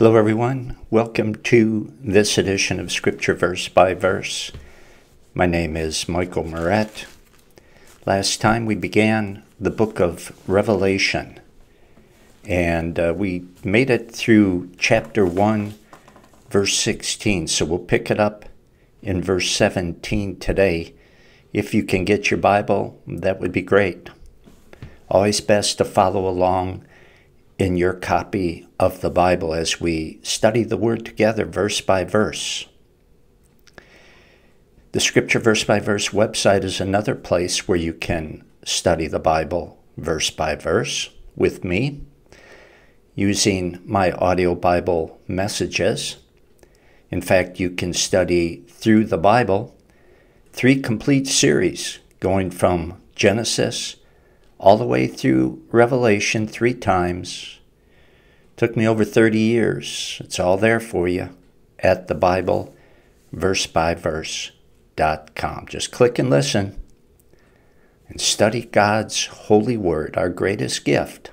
Hello, everyone. Welcome to this edition of Scripture Verse by Verse. My name is Michael Meurett. Last time we began the book of Revelation, and uh, we made it through chapter 1, verse 16. So we'll pick it up in verse 17 today. If you can get your Bible, that would be great. Always best to follow along in your copy of the Bible as we study the Word together, verse by verse. The Scripture Verse by Verse website is another place where you can study the Bible verse by verse with me using my audio Bible messages. In fact, you can study through the Bible three complete series going from Genesis all the way through Revelation three times. Took me over 30 years. It's all there for you at the Bible, verse by verse dot com. Just click and listen and study God's holy word, our greatest gift,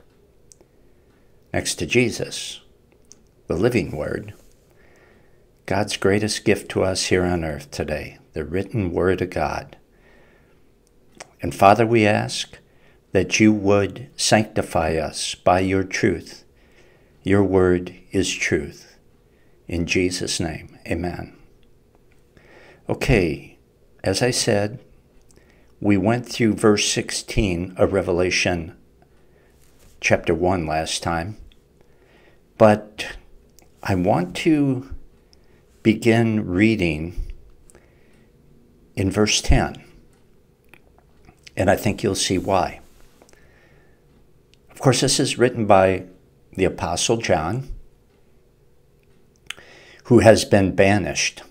next to Jesus, the living word. God's greatest gift to us here on earth today, the written word of God. And Father, we ask that you would sanctify us by your truth. Your word is truth. In Jesus' name, amen. Okay, as I said, we went through verse 16 of Revelation chapter 1 last time, but I want to begin reading in verse 10, and I think you'll see why. Course, this is written by the Apostle John, who has been banished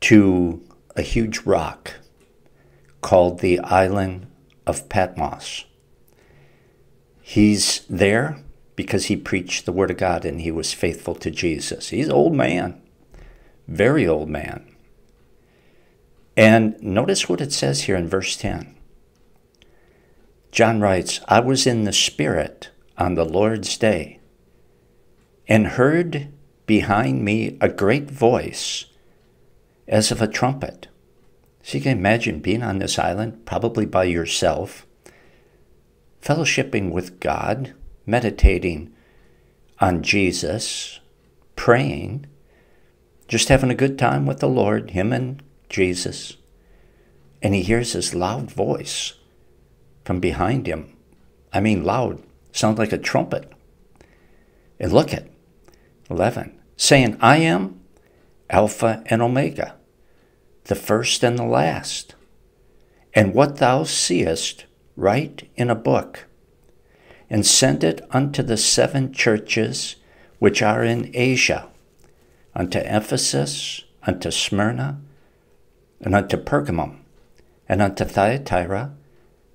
to a huge rock called the island of Patmos. He's there because he preached the Word of God and he was faithful to Jesus. He's an old man, very old man. And notice what it says here in verse 10. John writes, I was in the Spirit on the Lord's day and heard behind me a great voice as of a trumpet. So you can imagine being on this island, probably by yourself, fellowshipping with God, meditating on Jesus, praying, just having a good time with the Lord, him and Jesus. And he hears this loud voice from behind him. I mean, loud, sounds like a trumpet. And look at 11, saying, I am Alpha and Omega, the first and the last. And what thou seest, write in a book, and send it unto the seven churches which are in Asia, unto Ephesus, unto Smyrna, and unto Pergamum, and unto Thyatira,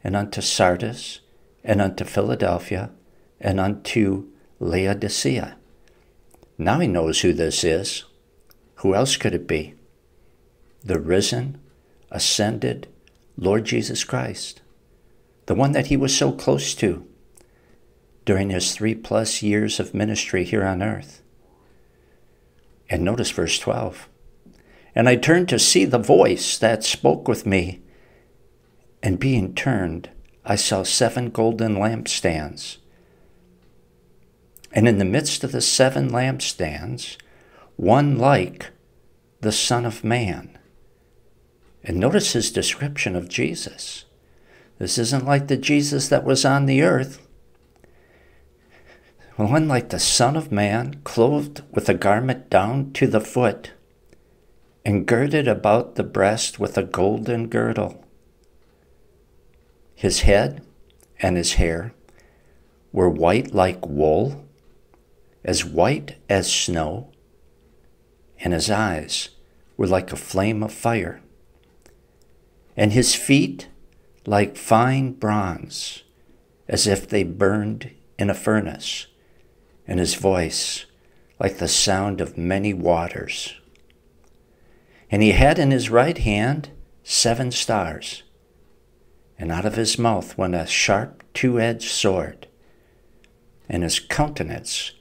and unto Sardis, and unto Philadelphia, and unto Laodicea. Now he knows who this is. Who else could it be? The risen, ascended Lord Jesus Christ, the one that he was so close to during his three plus years of ministry here on earth. And notice verse 12. And I turned to see the voice that spoke with me and being turned, I saw seven golden lampstands. And in the midst of the seven lampstands, one like the Son of Man. And notice his description of Jesus. This isn't like the Jesus that was on the earth. One like the Son of Man, clothed with a garment down to the foot, and girded about the breast with a golden girdle. His head and his hair were white like wool, as white as snow, and his eyes were like a flame of fire, and his feet like fine bronze, as if they burned in a furnace, and his voice like the sound of many waters. And he had in his right hand seven stars and out of his mouth went a sharp two edged sword, and his countenance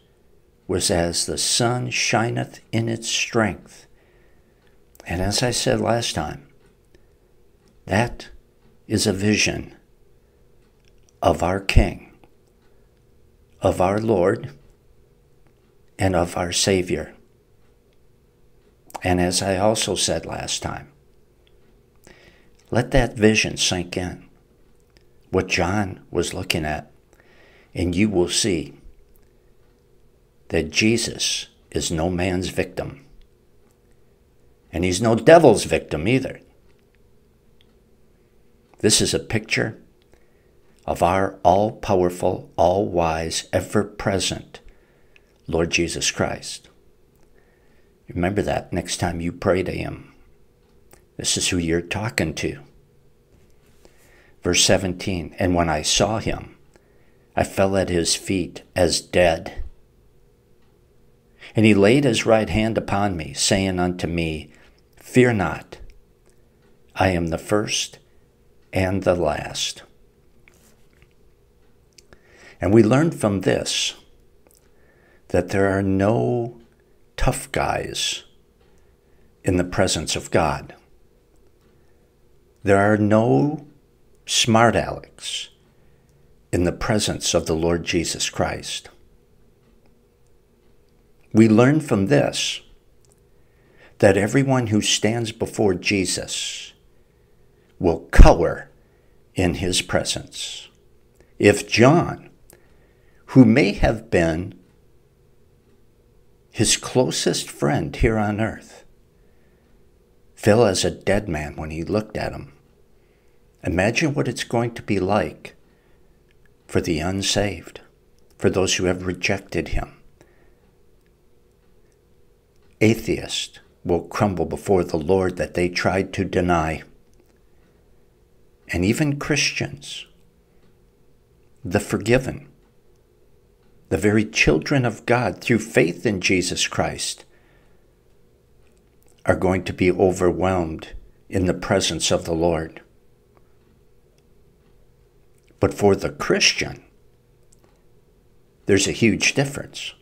was as the sun shineth in its strength. And as I said last time, that is a vision of our King, of our Lord, and of our Savior. And as I also said last time, let that vision sink in. What John was looking at, and you will see that Jesus is no man's victim. And he's no devil's victim either. This is a picture of our all powerful, all wise, ever present Lord Jesus Christ. Remember that next time you pray to him. This is who you're talking to. Verse 17 And when I saw him, I fell at his feet as dead. And he laid his right hand upon me, saying unto me, Fear not, I am the first and the last. And we learn from this that there are no tough guys in the presence of God. There are no smart Alex in the presence of the Lord Jesus Christ. We learn from this that everyone who stands before Jesus will cower in his presence. If John, who may have been his closest friend here on earth, fell as a dead man when he looked at him, imagine what it's going to be like for the unsaved, for those who have rejected him. Atheists will crumble before the Lord that they tried to deny. And even Christians, the forgiven, the very children of God through faith in Jesus Christ, are going to be overwhelmed in the presence of the Lord. But for the Christian, there's a huge difference.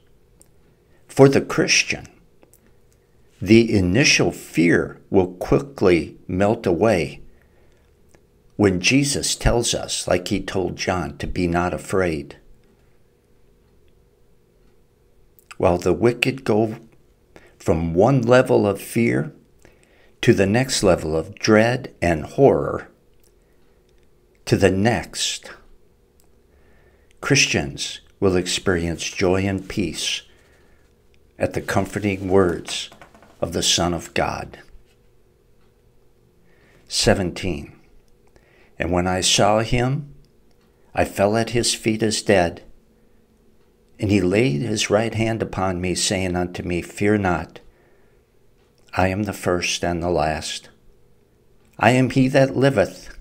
For the Christian, the initial fear will quickly melt away when Jesus tells us, like he told John, to be not afraid. While the wicked go from one level of fear to the next level of dread and horror, to the next, Christians will experience joy and peace at the comforting words of the Son of God. 17. And when I saw him, I fell at his feet as dead. And he laid his right hand upon me, saying unto me, Fear not, I am the first and the last. I am he that liveth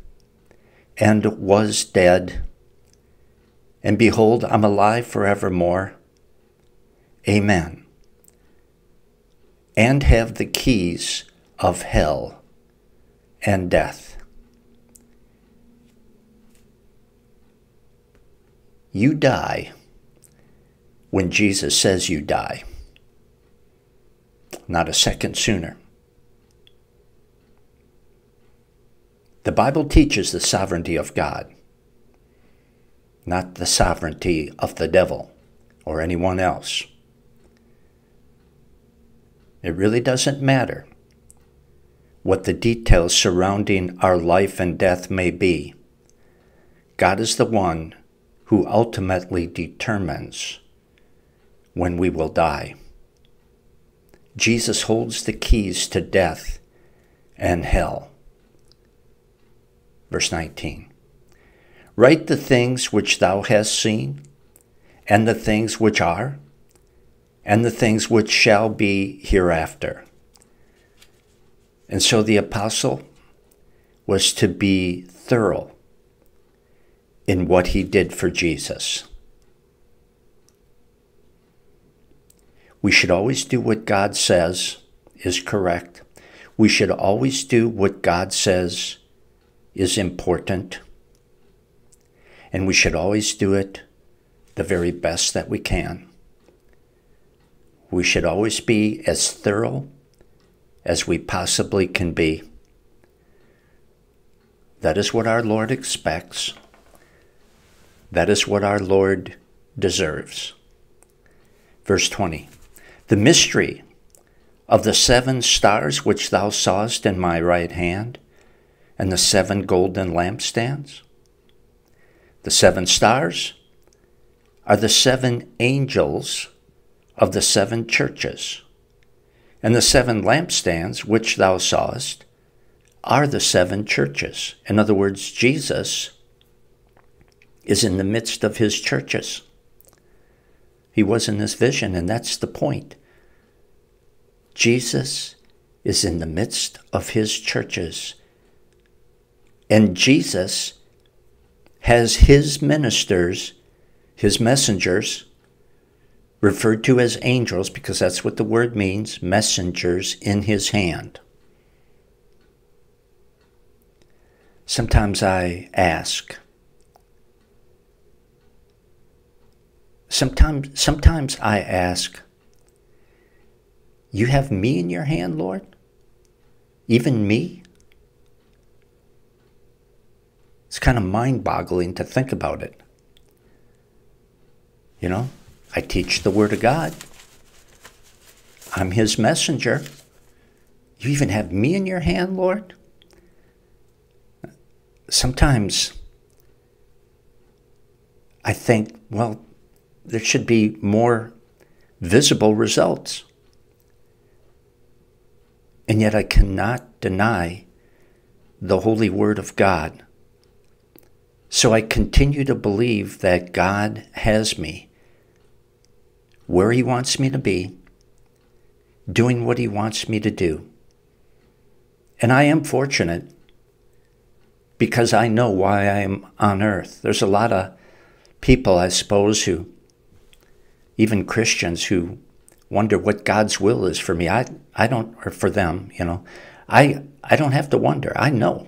and was dead. And behold, I'm alive forevermore. Amen and have the keys of hell and death. You die when Jesus says you die, not a second sooner. The Bible teaches the sovereignty of God, not the sovereignty of the devil or anyone else. It really doesn't matter what the details surrounding our life and death may be. God is the one who ultimately determines when we will die. Jesus holds the keys to death and hell. Verse 19 Write the things which thou hast seen, and the things which are, and the things which shall be hereafter. And so the apostle was to be thorough in what he did for Jesus. We should always do what God says is correct. We should always do what God says is important. And we should always do it the very best that we can we should always be as thorough as we possibly can be. That is what our Lord expects. That is what our Lord deserves. Verse 20 The mystery of the seven stars which thou sawest in my right hand, and the seven golden lampstands. The seven stars are the seven angels of the seven churches, and the seven lampstands which thou sawest are the seven churches. In other words, Jesus is in the midst of his churches. He was in this vision, and that's the point. Jesus is in the midst of his churches. And Jesus has his ministers, his messengers, referred to as angels because that's what the word means messengers in his hand. Sometimes I ask, sometimes, sometimes I ask, You have me in your hand, Lord? Even me? It's kind of mind boggling to think about it. You know, I teach the Word of God, I'm His messenger. You even have me in your hand, Lord? sometimes I think, well, there should be more visible results. And yet I cannot deny the holy word of God. So I continue to believe that God has me where He wants me to be, doing what He wants me to do. And I am fortunate because I know why I am on earth. There's a lot of people, I suppose, who, even Christians, who wonder what God's will is for me. I, I don't, or for them, you know. I, I don't have to wonder. I know.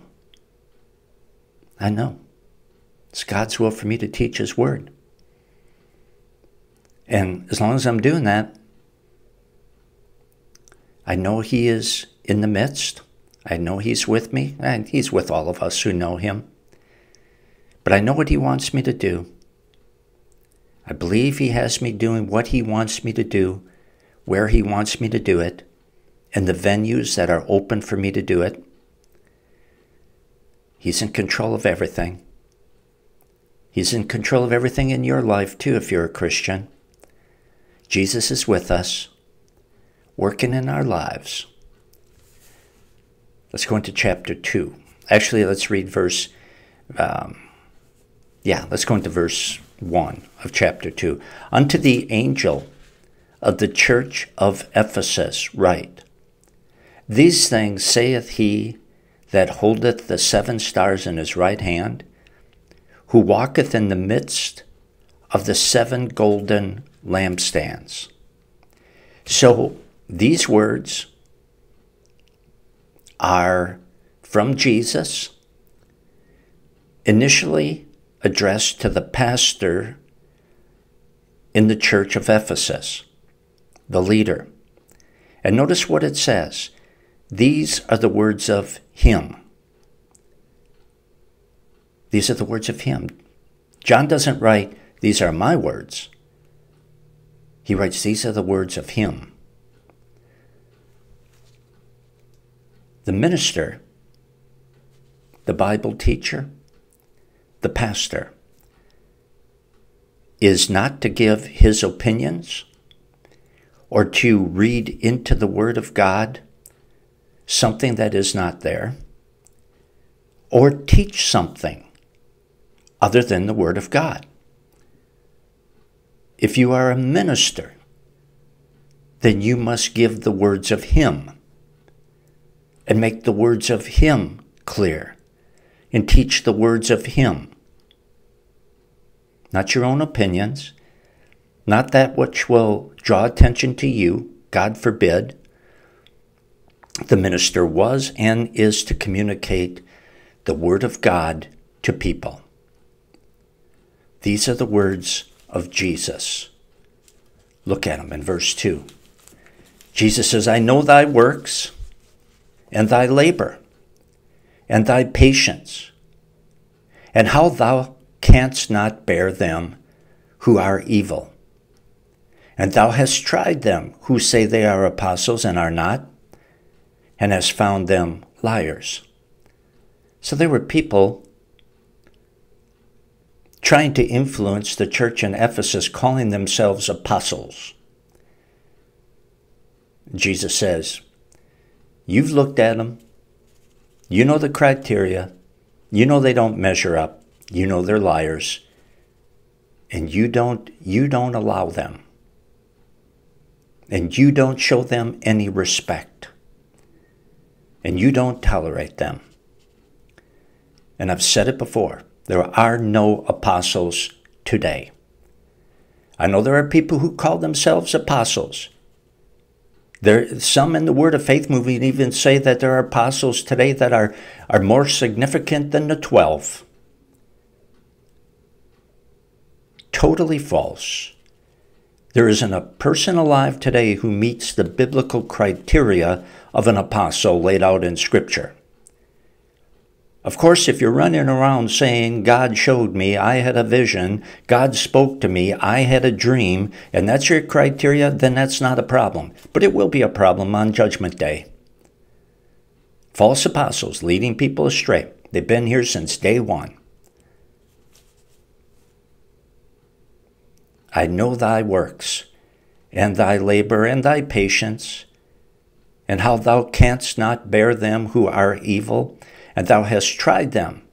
I know. It's God's will for me to teach His Word. And as long as I'm doing that, I know He is in the midst. I know He's with me, and He's with all of us who know Him. But I know what He wants me to do. I believe He has me doing what He wants me to do, where He wants me to do it, and the venues that are open for me to do it. He's in control of everything. He's in control of everything in your life, too, if you're a Christian. Jesus is with us, working in our lives. Let's go into chapter 2. Actually, let's read verse, um, yeah, let's go into verse 1 of chapter 2. Unto the angel of the church of Ephesus write, These things saith he that holdeth the seven stars in his right hand, who walketh in the midst of the seven golden lampstands. So these words are from Jesus, initially addressed to the pastor in the church of Ephesus, the leader. And notice what it says. These are the words of him. These are the words of him. John doesn't write, These are my words. He writes, These are the words of him. The minister, the Bible teacher, the pastor, is not to give his opinions or to read into the Word of God something that is not there or teach something other than the Word of God. If you are a minister, then you must give the words of Him and make the words of Him clear and teach the words of Him. Not your own opinions, not that which will draw attention to you, God forbid. The minister was and is to communicate the Word of God to people. These are the words of Jesus. Look at them in verse 2. Jesus says, I know thy works and thy labor and thy patience, and how thou canst not bear them who are evil. And thou hast tried them who say they are apostles and are not, and hast found them liars. So there were people trying to influence the church in Ephesus, calling themselves apostles. Jesus says, You've looked at them. You know the criteria. You know they don't measure up. You know they're liars. And you don't you don't allow them. And you don't show them any respect. And you don't tolerate them. And I've said it before. There are no apostles today. I know there are people who call themselves apostles. There, some in the Word of Faith movement even say that there are apostles today that are, are more significant than the 12. Totally false. There isn't a person alive today who meets the biblical criteria of an apostle laid out in Scripture. Of course, if you're running around saying, God showed me, I had a vision, God spoke to me, I had a dream, and that's your criteria, then that's not a problem. But it will be a problem on Judgment Day. False apostles leading people astray. They've been here since day one. I know thy works, and thy labor, and thy patience, and how thou canst not bear them who are evil and thou hast tried them,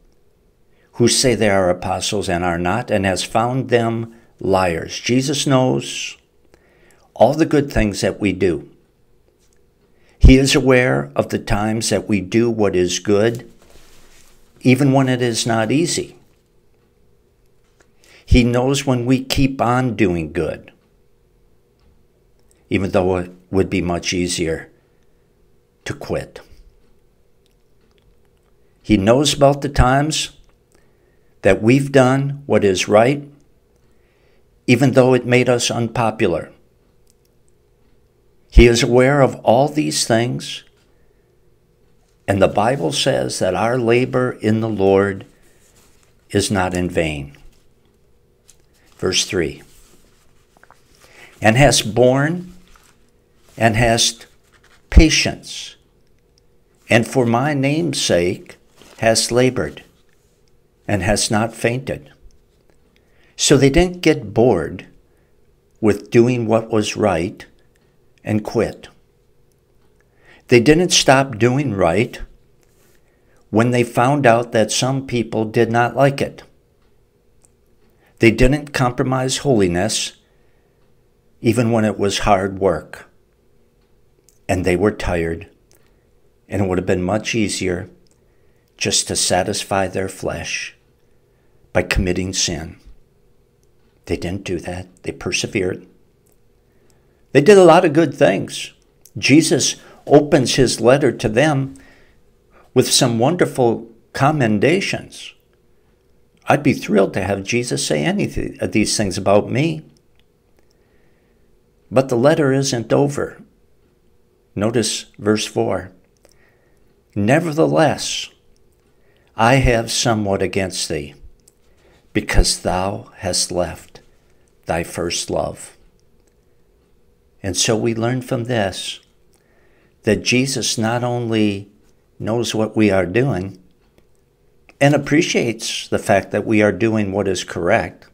who say they are apostles and are not, and hast found them liars. Jesus knows all the good things that we do. He is aware of the times that we do what is good, even when it is not easy. He knows when we keep on doing good, even though it would be much easier to quit. He knows about the times that we've done what is right, even though it made us unpopular. He is aware of all these things, and the Bible says that our labor in the Lord is not in vain. Verse 3 And hast borne and hast patience, and for my name's sake has labored and has not fainted. So they didn't get bored with doing what was right and quit. They didn't stop doing right when they found out that some people did not like it. They didn't compromise holiness even when it was hard work. And they were tired, and it would have been much easier just to satisfy their flesh by committing sin. They didn't do that. They persevered. They did a lot of good things. Jesus opens his letter to them with some wonderful commendations. I'd be thrilled to have Jesus say any of these things about me. But the letter isn't over. Notice verse 4. Nevertheless, I have somewhat against thee, because thou hast left thy first love. And so we learn from this that Jesus not only knows what we are doing and appreciates the fact that we are doing what is correct,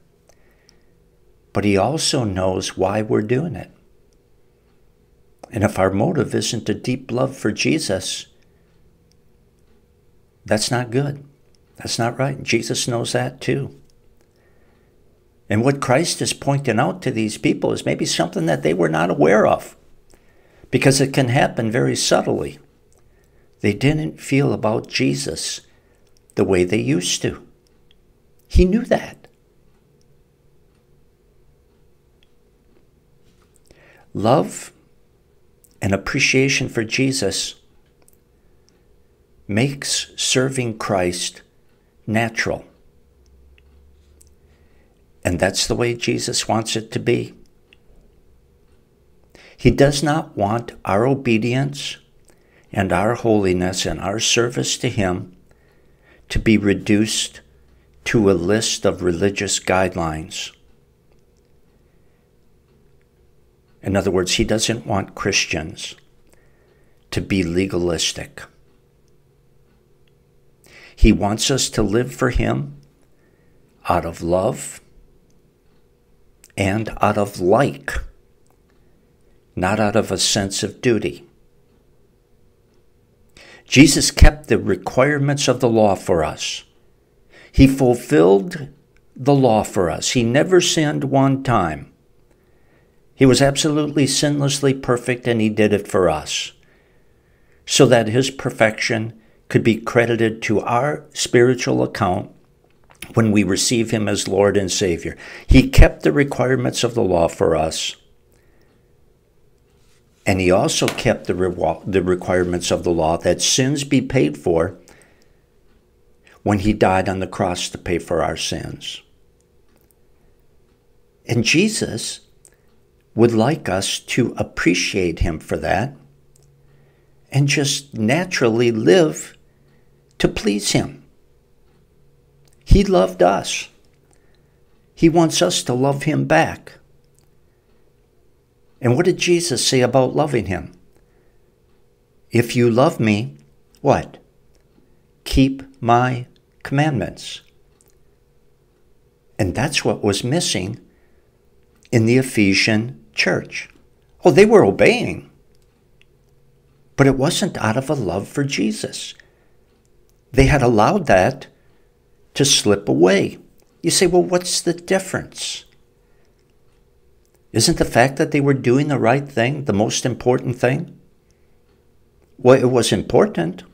but he also knows why we're doing it. And if our motive isn't a deep love for Jesus, that's not good. That's not right. Jesus knows that too. And what Christ is pointing out to these people is maybe something that they were not aware of because it can happen very subtly. They didn't feel about Jesus the way they used to. He knew that. Love and appreciation for Jesus makes serving Christ natural. And that's the way Jesus wants it to be. He does not want our obedience and our holiness and our service to Him to be reduced to a list of religious guidelines. In other words, He doesn't want Christians to be legalistic. He wants us to live for Him out of love and out of like not out of a sense of duty. Jesus kept the requirements of the law for us. He fulfilled the law for us. He never sinned one time. He was absolutely sinlessly perfect and he did it for us so that his perfection could be credited to our spiritual account when we receive him as Lord and Savior. He kept the requirements of the law for us and he also kept the, re- the requirements of the law that sins be paid for when he died on the cross to pay for our sins. And Jesus would like us to appreciate him for that and just naturally live to please him. He loved us. He wants us to love him back. And what did Jesus say about loving him? If you love me, what? Keep my commandments. And that's what was missing in the Ephesian church. Oh, they were obeying, but it wasn't out of a love for Jesus. They had allowed that to slip away. You say, well, what's the difference? Isn't the fact that they were doing the right thing the most important thing? Well, it was important,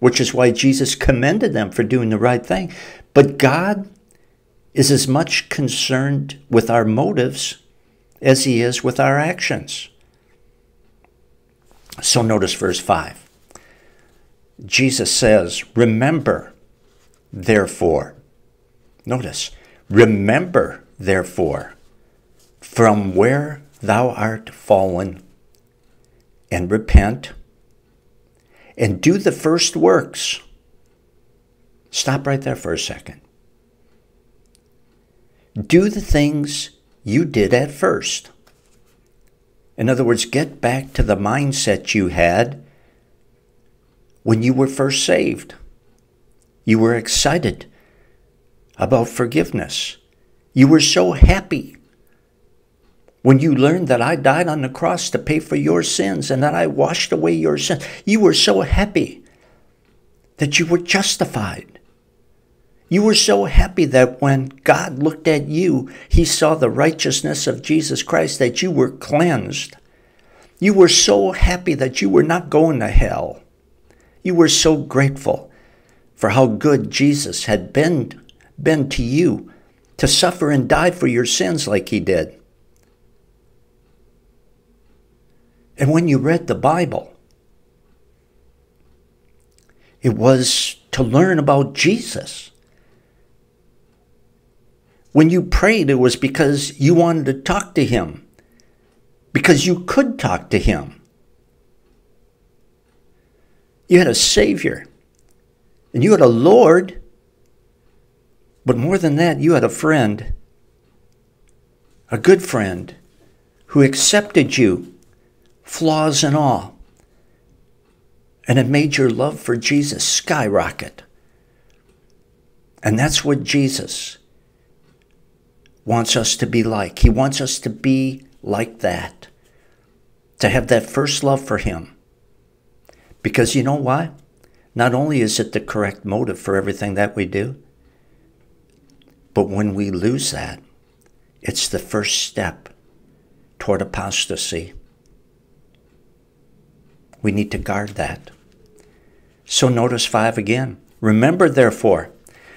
which is why Jesus commended them for doing the right thing. But God is as much concerned with our motives as he is with our actions. So notice verse 5. Jesus says, Remember, therefore. Notice, remember, therefore from where thou art fallen, and repent, and do the first works. Stop right there for a second. Do the things you did at first. In other words, get back to the mindset you had when you were first saved. You were excited about forgiveness. You were so happy when you learned that I died on the cross to pay for your sins and that I washed away your sins, you were so happy that you were justified. You were so happy that when God looked at you, he saw the righteousness of Jesus Christ, that you were cleansed. You were so happy that you were not going to hell. You were so grateful for how good Jesus had been, been to you to suffer and die for your sins like he did. And when you read the Bible, it was to learn about Jesus. When you prayed, it was because you wanted to talk to Him, because you could talk to Him. You had a Savior, and you had a Lord, but more than that, you had a friend, a good friend, who accepted you flaws and all. And it made your love for Jesus skyrocket. And that's what Jesus wants us to be like. He wants us to be like that, to have that first love for Him. Because you know why? Not only is it the correct motive for everything that we do, but when we lose that, it's the first step toward apostasy. We need to guard that. So notice 5 again. Remember, therefore,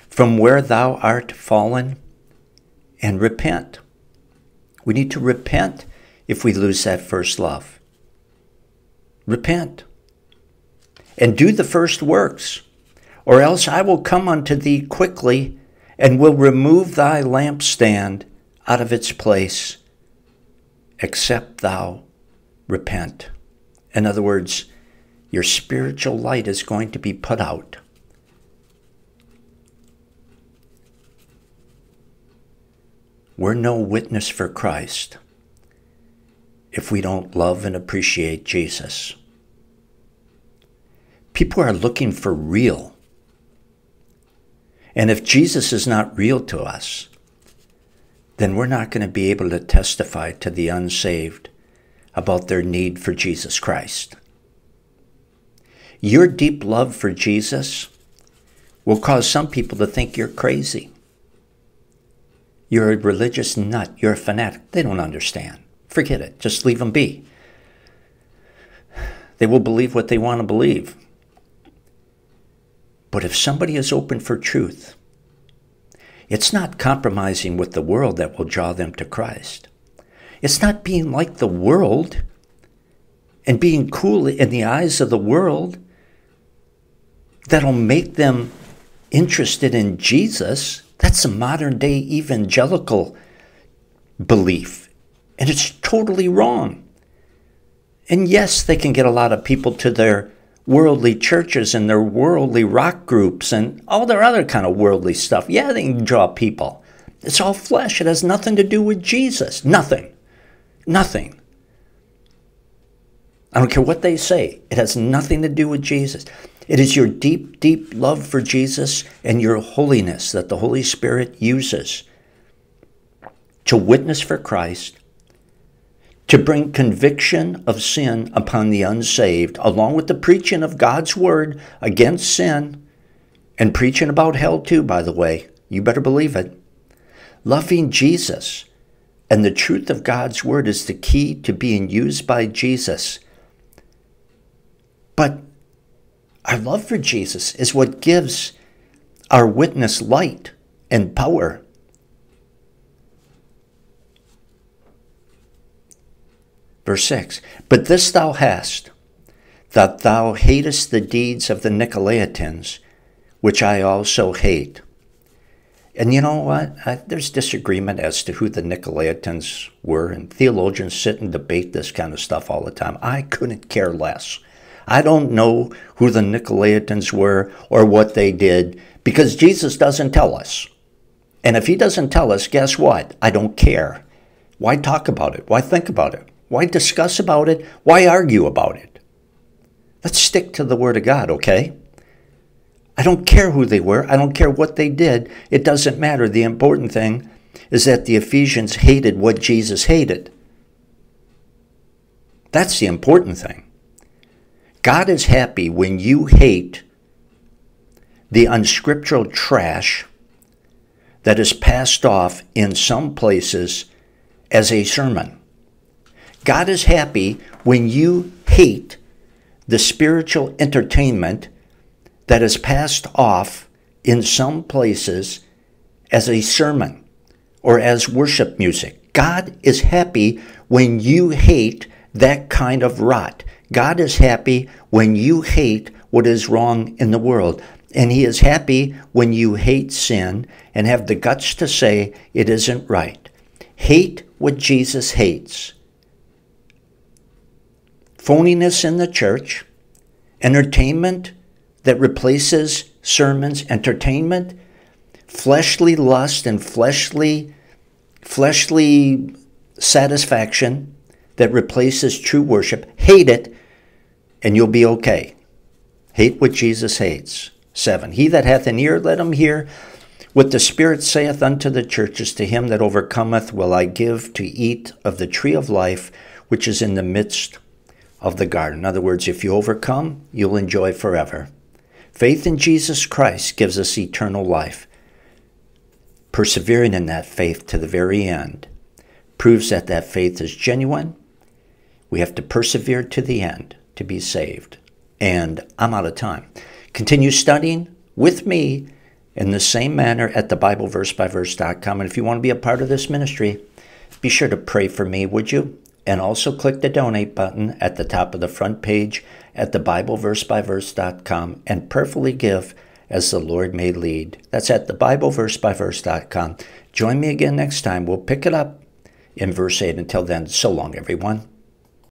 from where thou art fallen, and repent. We need to repent if we lose that first love. Repent. And do the first works, or else I will come unto thee quickly and will remove thy lampstand out of its place, except thou repent. In other words, your spiritual light is going to be put out. We're no witness for Christ if we don't love and appreciate Jesus. People are looking for real. And if Jesus is not real to us, then we're not going to be able to testify to the unsaved about their need for Jesus Christ. Your deep love for Jesus will cause some people to think you're crazy. You're a religious nut. You're a fanatic. They don't understand. Forget it. Just leave them be. They will believe what they want to believe. But if somebody is open for truth, it's not compromising with the world that will draw them to Christ. It's not being like the world and being cool in the eyes of the world that'll make them interested in Jesus. That's a modern day evangelical belief, and it's totally wrong. And yes, they can get a lot of people to their worldly churches and their worldly rock groups and all their other kind of worldly stuff. Yeah, they can draw people. It's all flesh. It has nothing to do with Jesus. Nothing. Nothing. I don't care what they say. It has nothing to do with Jesus. It is your deep, deep love for Jesus and your holiness that the Holy Spirit uses to witness for Christ to bring conviction of sin upon the unsaved, along with the preaching of God's word against sin, and preaching about hell too, by the way. You better believe it. Loving Jesus and the truth of God's word is the key to being used by Jesus. But our love for Jesus is what gives our witness light and power. Verse 6 But this thou hast, that thou hatest the deeds of the Nicolaitans, which I also hate. And you know what? I, there's disagreement as to who the Nicolaitans were, and theologians sit and debate this kind of stuff all the time. I couldn't care less. I don't know who the Nicolaitans were or what they did because Jesus doesn't tell us. And if he doesn't tell us, guess what? I don't care. Why talk about it? Why think about it? Why discuss about it? Why argue about it? Let's stick to the Word of God, okay? I don't care who they were. I don't care what they did. It doesn't matter. The important thing is that the Ephesians hated what Jesus hated. That's the important thing. God is happy when you hate the unscriptural trash that is passed off in some places as a sermon. God is happy when you hate the spiritual entertainment that is passed off in some places as a sermon or as worship music. God is happy when you hate that kind of rot. God is happy when you hate what is wrong in the world. And He is happy when you hate sin and have the guts to say it isn't right. Hate what Jesus hates phoniness in the church, entertainment that replaces sermons, entertainment, fleshly lust and fleshly fleshly satisfaction that replaces true worship. Hate it and you'll be okay. Hate what Jesus hates. 7. He that hath an ear, let him hear what the Spirit saith unto the churches. To him that overcometh will I give to eat of the tree of life, which is in the midst of the garden. In other words, if you overcome, you'll enjoy forever. Faith in Jesus Christ gives us eternal life. Persevering in that faith to the very end proves that that faith is genuine. We have to persevere to the end to be saved. And I'm out of time. Continue studying with me in the same manner at the thebibleversebyverse.com. And if you want to be a part of this ministry, be sure to pray for me, would you? And also click the donate button at the top of the front page at thebibleversebyverse.com and prayerfully give as the Lord may lead. That's at thebibleversebyverse.com. Join me again next time. We'll pick it up in verse 8. Until then, so long, everyone.